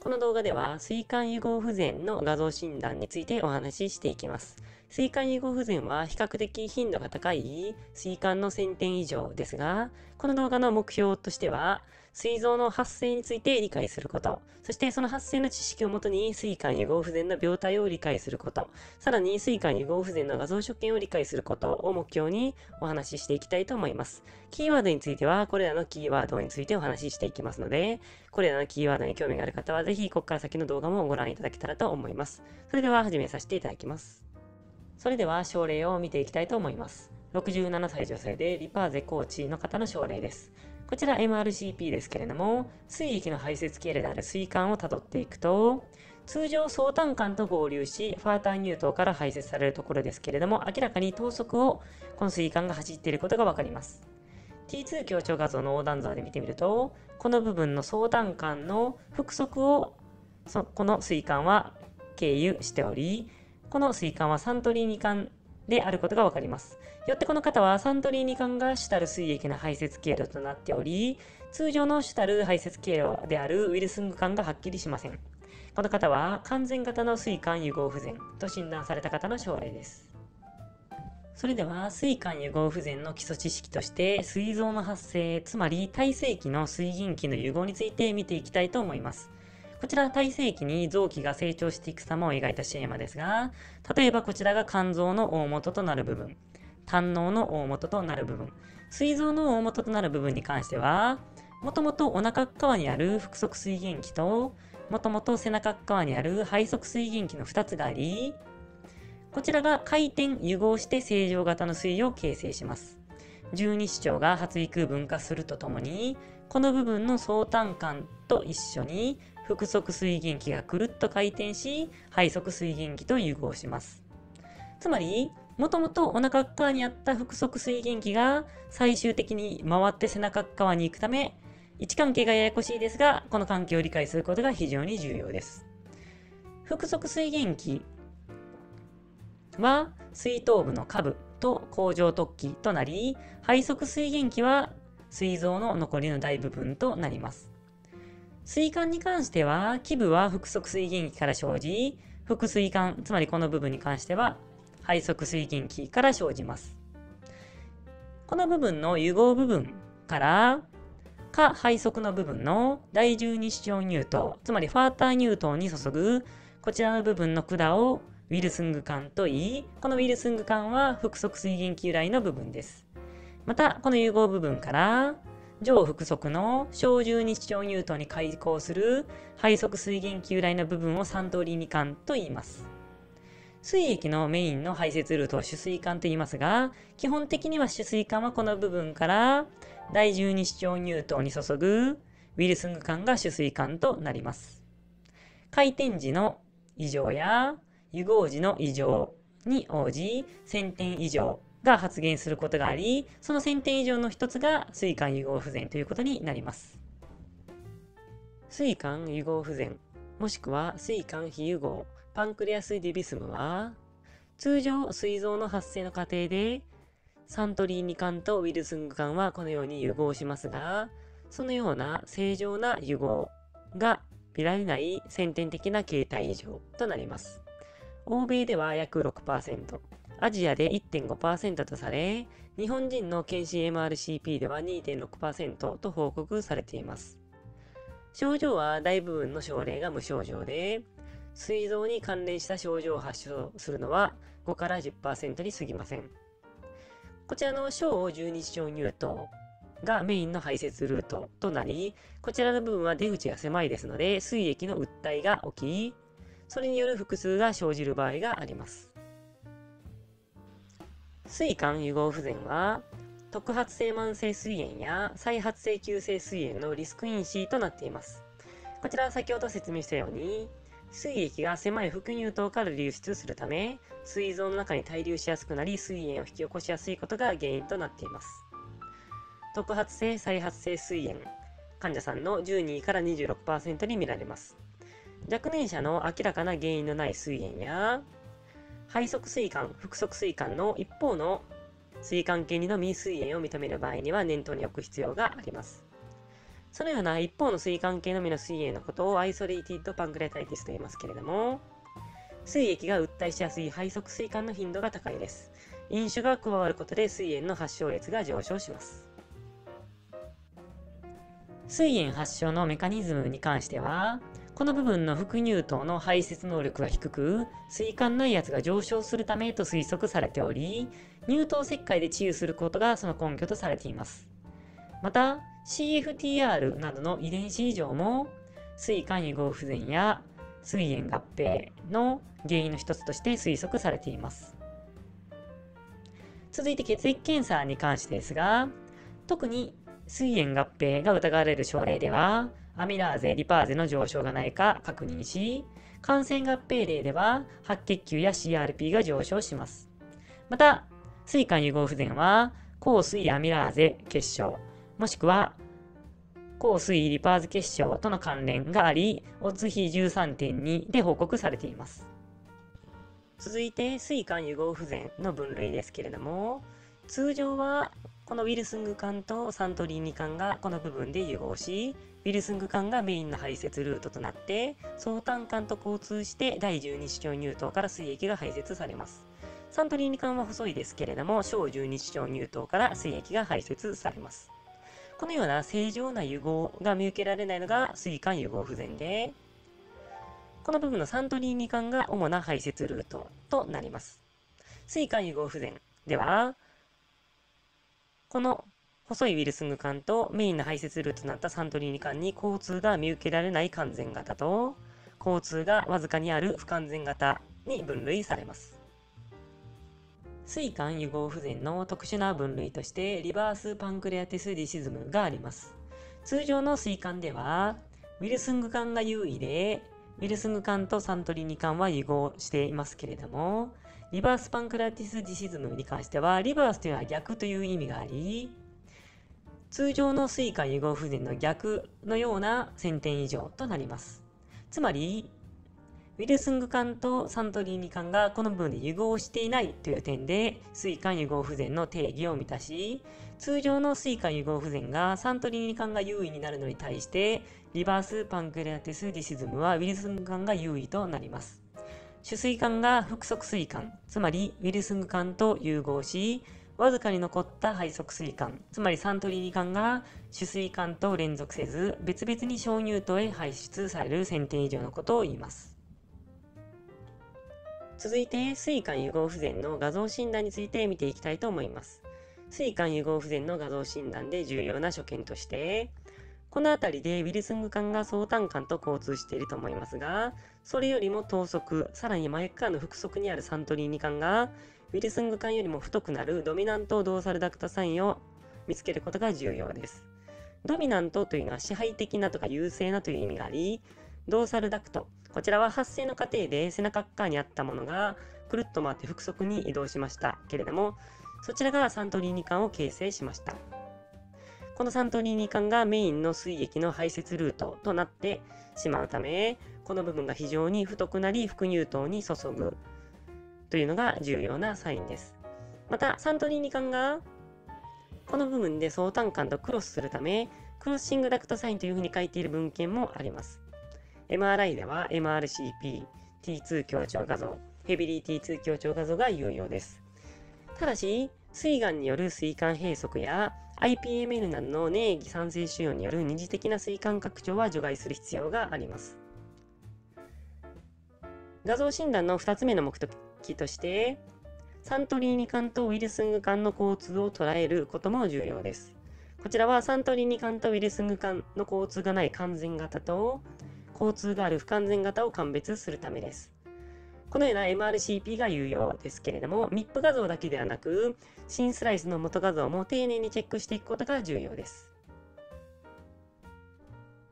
この動画では、水管融合不全の画像診断についてお話ししていきます。水管融合不全は比較的頻度が高い水管の1000点以上ですが、この動画の目標としては、膵臓の発生について理解すること、そしてその発生の知識をもとに水管融合不全の病態を理解すること、さらに水管融合不全の画像所見を理解することを目標にお話ししていきたいと思います。キーワードについては、これらのキーワードについてお話ししていきますので、これらのキーワードに興味がある方は、ぜひここから先の動画もご覧いただけたらと思います。それでは始めさせていただきます。それでは症例を見ていきたいと思います。67歳女性でリパーゼコーチの方の症例です。こちら MRCP ですけれども、水液の排泄経路である水管をたどっていくと、通常相単管と合流し、ファーター乳頭から排泄されるところですけれども、明らかに等速をこの水管が走っていることがわかります。T2 強調画像の横断像で見てみると、この部分の相談間の複足をそこの水管は経由しており、この水管はサントリーニ管であることがわかります。よってこの方はサントリーニ管が主たる水液の排泄経路となっており、通常の主たる排泄経路であるウィルスング管がはっきりしません。この方は完全型の水管融合不全と診断された方の症例です。それでは、水管融合不全の基礎知識として、膵臓の発生、つまり体性期の水銀器の融合について見ていきたいと思います。こちら体性期に臓器が成長していく様を描いたシーマですが、例えばこちらが肝臓の大元となる部分、胆嚢の大元となる部分、膵臓の大元となる部分に関しては、もともとお腹側にある腹側水源器と、もともと背中側にある背側水源器の2つがあり、こちらが回転、融合して正常型の水位を形成します。十二指腸が発育分化するとともに、この部分の相単管と一緒に、腹側水源器がくるっと回転し、背側水源器と融合します。つまり、もともとお腹側にあった腹側水源器が最終的に回って背中側に行くため、位置関係がややこしいですが、この関係を理解することが非常に重要です。腹側水源器は水頭部の下部と甲状突起となり、背側水源器は膵臓の残りの大部分となります。膵管に関しては、基部は腹側水源器から生じ、腹水管、つまりこの部分に関しては、背側水源器から生じます。この部分の融合部分から、下背側の部分の第十二指腸乳頭、つまりファーター乳頭に注ぐ、こちらの部分の管をウィルスング管といい、このウィルスング管は腹側水源器由来の部分です。また、この融合部分から、上腹側の小十二指腸乳頭に開口する背側水源器由来の部分を三通り二管と言います。水液のメインの排泄ルートを主水管と言いますが、基本的には主水管はこの部分から第十二指腸乳頭に注ぐウィルスング管が主水管となります。回転時の異常や融合時の異常に応じ、1000点以上が発現することがあり、その1000点以上の一つが水管融合不全ということになります。水管融合不全、もしくは水管非融合、パンクレアスディビスムは、通常、膵臓の発生の過程で、サントリーニ管とウィルスング管はこのように融合しますが、そのような正常な融合が見られない先天的な形態異常となります。欧米では約6%、アジアで1.5%とされ、日本人の検診 MRCP では2.6%と報告されています。症状は大部分の症例が無症状で、膵臓に関連した症状を発症するのは5から10%に過ぎません。こちらの小を十二指腸乳頭がメインの排泄ルートとなり、こちらの部分は出口が狭いですので、水液の訴えが起き、それによる腹痛が生じる場合があります。水管融合不全は、特発性慢性膵炎や再発性急性膵炎のリスク因子となっています。こちらは先ほど説明したように、水液が狭い副乳頭から流出するため、膵臓の中に滞留しやすくなり、膵炎を引き起こしやすいことが原因となっています。特発性再発性膵炎、患者さんの12から26%に見られます。若年者の明らかな原因のない膵炎や、肺側膵管、腹側膵管の一方の膵管系にのみ膵炎を認める場合には念頭に置く必要があります。そのような一方の水管系のみの水炎のことをアイソレイティッドパンクレタイティスと言いますけれども、水液が訴えしやすい肺側水管の頻度が高いです。飲酒が加わることで水炎の発症率が上昇します。水炎発症のメカニズムに関しては、この部分の副乳頭の排泄能力が低く、水管内圧が上昇するためと推測されており、乳頭切開で治癒することがその根拠とされています。また、CFTR などの遺伝子異常も、水管融合不全や水炎合併の原因の一つとして推測されています。続いて血液検査に関してですが、特に水炎合併が疑われる症例では、アミラーゼ、リパーゼの上昇がないか確認し、感染合併例では白血球や CRP が上昇します。また、水管融合不全は、抗水アミラーゼ結晶、もしくは抗水リパーズ結晶との関連があり、オツ比13.2で報告されています。続いて、水管融合不全の分類ですけれども、通常はこのウィルスング管とサントリーニ管がこの部分で融合し、ウィルスング管がメインの排泄ルートとなって、相単管と交通して第12指腸乳頭から水液が排泄されます。サントリーニ管は細いですけれども、小十二指腸乳頭から水液が排泄されます。このような正常な融合が見受けられないのが水管融合不全で、この部分のサントリーニ管が主な排泄ルートとなります。水管融合不全では、この細いウィルスング管とメインの排泄ルートとなったサントリーニ管に交通が見受けられない完全型と、交通がわずかにある不完全型に分類されます。水管融合不全の特殊な分類としてリバースパンクレアテスディシズムがあります。通常の水管では、ウィルスング管が優位で、ウィルスング管とサントリーニ管は融合していますけれども、リバースパンクレアティスディシズムに関しては、リバースというのは逆という意味があり、通常の水管融合不全の逆のような1000点以上となります。つまり、ウィルスング管とサントリーニ管がこの部分で融合していないという点で、水管融合不全の定義を満たし、通常の水管融合不全がサントリーニ管が優位になるのに対して、リバースパンクレアティスディシズムはウィルスング管が優位となります。主水管が複足水管、つまりウィルスング管と融合し、わずかに残った肺側水管、つまりサントリーニ管が主水管と連続せず、別々に小乳頭へ排出される1000点以上のことを言います。続いて、水管融合不全の画像診断について見ていきたいと思います。水管融合不全の画像診断で重要な所見として、この辺りでウィルスング管が相単管と交通していると思いますが、それよりも等速、さらに真横からの複足にあるサントリーニ管が、ウィルスング管よりも太くなるドミナントドーサルダクトサインを見つけることが重要です。ドミナントというのは支配的なとか優勢なという意味があり、ドーサルダクト、こちらは発生の過程で背中側にあったものがくるっと回って腹側に移動しましたけれども、そちらがサントリーニ管を形成しました。このサントリーニ管がメインの水液の排泄ルートとなってしまうため、この部分が非常に太くなり副乳頭に注ぐというのが重要なサインです。また、サントリーニ管がこの部分で相単管とクロスするため、クロッシングダクトサインというふうに書いている文献もあります。MRI では MRCP、T2 強調画像、ヘビリー T2 強調画像が有用です。ただし、膵がんによる膵管閉塞や IPMN などの粘液酸性腫瘍による二次的な膵管拡張は除外する必要があります。画像診断の2つ目の目的として、サントリーニ管とウィルスング管の交通を捉えることも重要です。こちらはサントリーニ管とウィルスング管の交通がない完全型と交通がある不完全型を鑑別するためです。このような MRCP が有用ですけれども、MIP 画像だけではなく、新スライスの元画像も丁寧にチェックしていくことが重要です。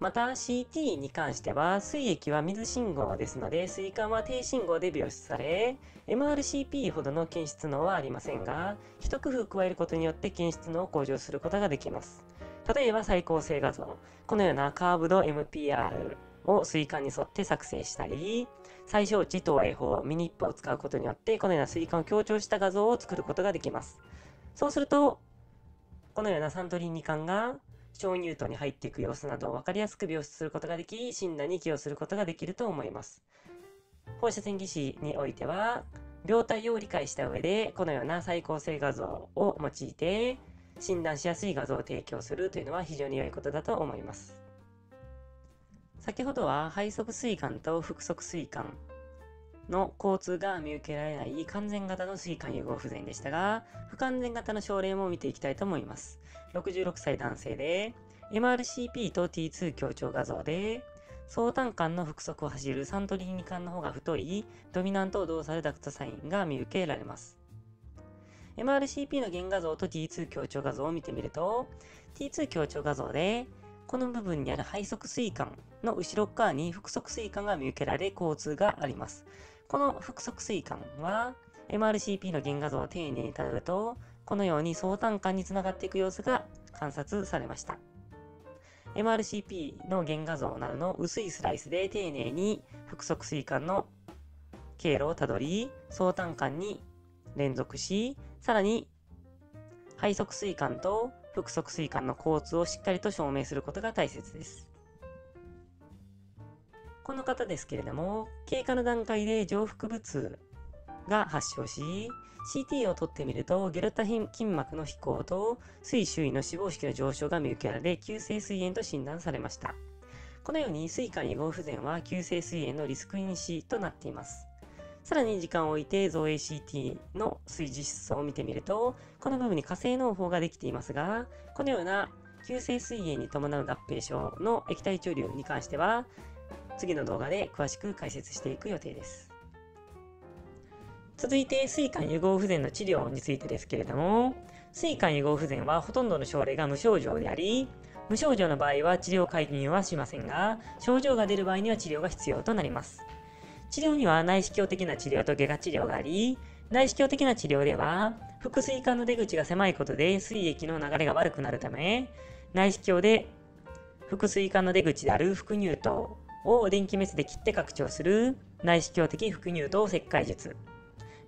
また CT に関しては水液は水信号ですので水管は低信号で描出され MRCP ほどの検出能はありませんが一工夫加えることによって検出能を向上することができます。例えば最高性画像。このようなカーブド MPR を水管に沿って作成したり、最小値投影法、ミニップを使うことによって、このような水管を強調した画像を作ることができます。そうすると、このようなサントリーニ管が小乳頭に入っていく様子などを分かりやすく描出することができ、診断に寄与することができると思います。放射線技師においては、病態を理解した上で、このような再構成画像を用いて、診断しやすい画像を提供するというのは非常に良いことだと思います。先ほどは背側水管と腹側水管の交通が見受けられない完全型の水管融合不全でしたが、不完全型の症例も見ていきたいと思います。66歳男性で、MRCP と T2 強調画像で、相単管の腹側を走るサントリーニ管の方が太いドミナントを動作ダクトサインが見受けられます。MRCP の原画像と T2 強調画像を見てみると、T2 強調画像でこの部分にある背側水管の後ろ側に腹側水管が見受けられ交通があります。この腹側水管は MRCP の原画像を丁寧にたどると、このように相単管につながっていく様子が観察されました。MRCP の原画像などの薄いスライスで丁寧に腹側水管の経路をたどり、相単管に連続し、さらに背側水管と腹側水管の交通をしっかりと証明することが大切です。この方ですけれども、経過の段階で上腹部痛が発症し、CT を取ってみると、ゲルタ筋膜の飛行と水周囲の脂肪式の上昇が見受けられ、急性膵炎と診断されました。このように、膵管融合不全は急性膵炎のリスク因子となっています。さらに時間を置いて造影 CT の水磁質を見てみると、この部分に火星農法ができていますが、このような急性膵炎に伴う合併症の液体貯留に関しては、次の動画で詳しく解説していく予定です。続いて、膵管融合不全の治療についてですけれども、膵管融合不全はほとんどの症例が無症状であり、無症状の場合は治療介入はしませんが、症状が出る場合には治療が必要となります。治療には内視鏡的な治療と外科治療があり、内視鏡的な治療では、腹水管の出口が狭いことで水液の流れが悪くなるため、内視鏡で腹水管の出口である腹乳頭を電気メスで切って拡張する内視鏡的腹乳頭切開術。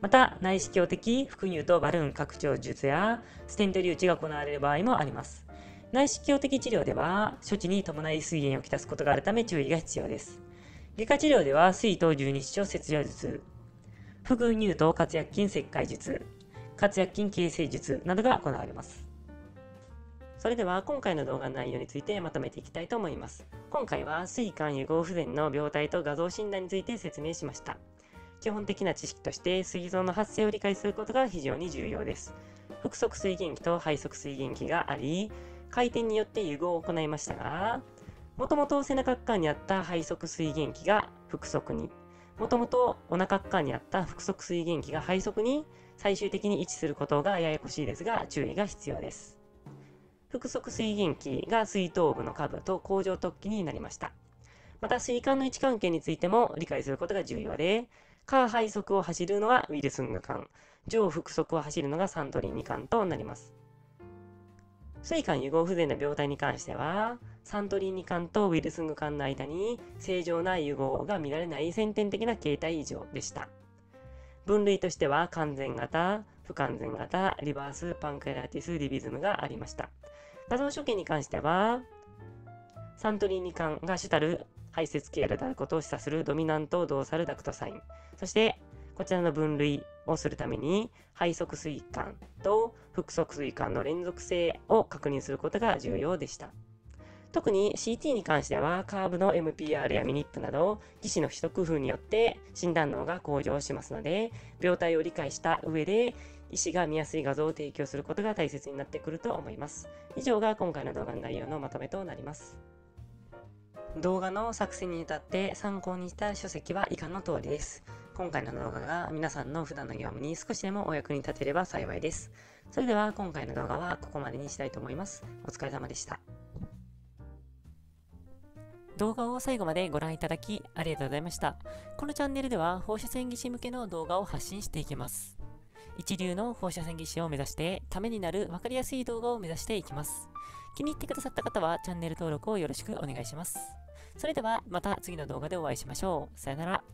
また、内視鏡的腹乳頭バルーン拡張術やステント留置が行われる場合もあります。内視鏡的治療では、処置に伴い水炎をきたすことがあるため注意が必要です。外科治療では、水頭十二指腸切除術、腹乳頭活躍筋切開術、活躍筋形成術などが行われます。それでは今回の動画の内容についてまとめていきたいと思います。今回は水管融合不全の病態と画像診断について説明しました。基本的な知識として膵臓の発生を理解することが非常に重要です。腹側水源器と背側水源器があり、回転によって融合を行いましたが、もともと背中側にあった背側水源器が腹側に、もともとお腹側にあった腹側水源器が背側に最終的に位置することがややこしいですが注意が必要です。腹側水源器が水頭部の下部と甲状突起になりました。また水管の位置関係についても理解することが重要で、下背側を走るのがウィルスング管、上腹側を走るのがサントリーニ管となります。水管融合不全の病態に関しては、サントリーニ管とウィルスング管の間に正常な融合が見られない先天的な形態異常でした。分類としては完全型、不完全型、リバース、パンクラティス、リビズムがありました。画像処刑に関しては、サントリーニ管が主たる排泄経路であることを示唆するドミナントドーサルダクトサイン。そして、こちらの分類をするために、背側水管と腹側水管の連続性を確認することが重要でした。特に CT に関しては、カーブの MPR やミニップなど、技師の一工夫によって診断能が向上しますので、病態を理解した上で、医師が見やすい画像を提供することが大切になってくると思います。以上が今回の動画の内容のまとめとなります。動画の作成に至って参考にした書籍は以下の通りです。今回の動画が皆さんの普段の業務に少しでもお役に立てれば幸いです。それでは今回の動画はここまでにしたいと思います。お疲れ様でした。動画を最後までご覧いただきありがとうございました。このチャンネルでは放射線技師向けの動画を発信していきます。一流の放射線技師を目指してためになる分かりやすい動画を目指していきます。気に入ってくださった方はチャンネル登録をよろしくお願いします。それではまた次の動画でお会いしましょう。さよなら。